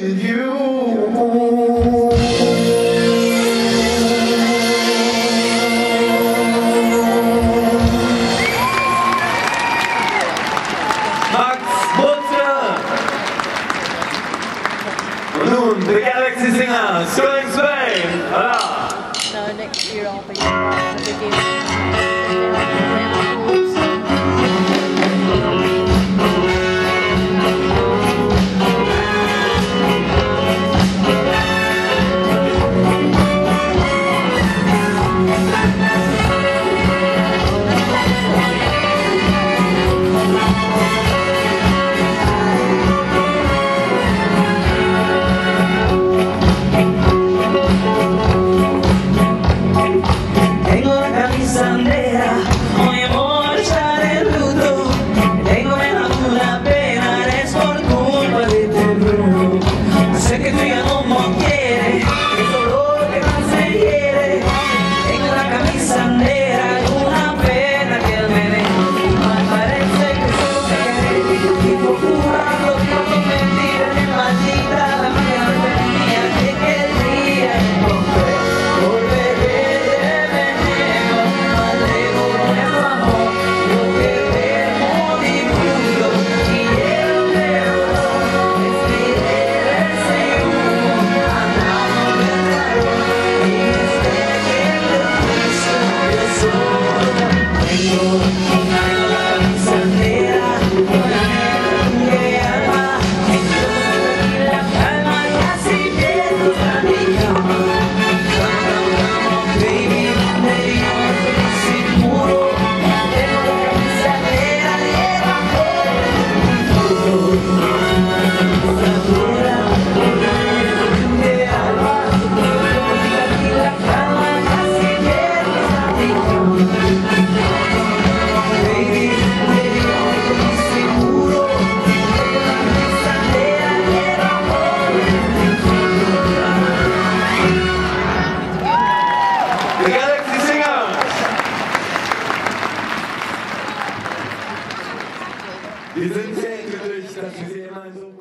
you. Wir sind sehr glücklich, dass wir Sie immer so